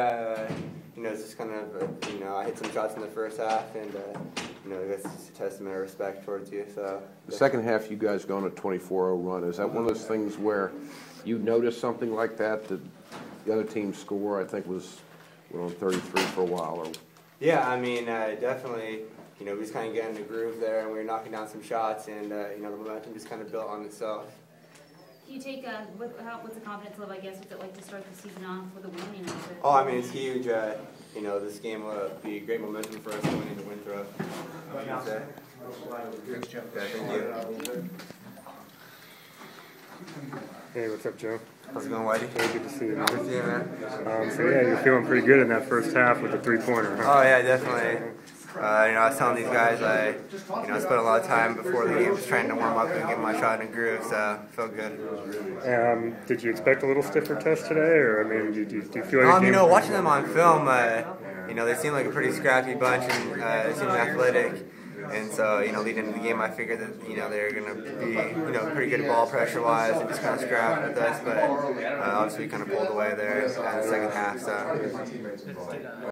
Uh, you know, it's just kind of, uh, you know, I hit some shots in the first half, and, uh, you know, that's just a testament of respect towards you. So The second half, you guys go on a 24-0 run. Is that one of those things where you notice something like that, that the other team's score, I think, was, went on 33 for a while, or Yeah, I mean, uh, definitely. You know, we just kind of get in the groove there, and we were knocking down some shots, and uh, you know, the momentum just kind of built on itself. Do you take, uh, what, how, what's the confidence level, I guess, what's it like to start the season off with a win, you know? for- Oh, I mean, it's huge. Uh, you know, this game will be great momentum for us going into Winthrop. on Tuesday. Okay, thank you. Hey, what's up, Joe? How's it going, Whitey? Hey, good to see you, man. Good to see you, man. Um, so yeah, you're feeling pretty good in that first half with the three-pointer, huh? Oh yeah, definitely. Uh, you know, I was telling these guys I, you know, I spent a lot of time before the game just trying to warm up and get my shot in a groove, so it felt good. Um, did you expect a little stiffer test today, or I mean, do, do, do you feel like Um, you know, watching them on film, uh, you know, they seem like a pretty scrappy bunch and uh, they seem athletic. And so, you know, leading into the game, I figured that, you know, they're going to be, you know, pretty good ball pressure wise and just kind of scrap with us. But uh, obviously, we kind of pulled away there in the second half. So.